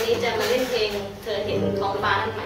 วันนี้จะมาเล่นเพลงเธอเห็นท้องฟ้านั่นไหม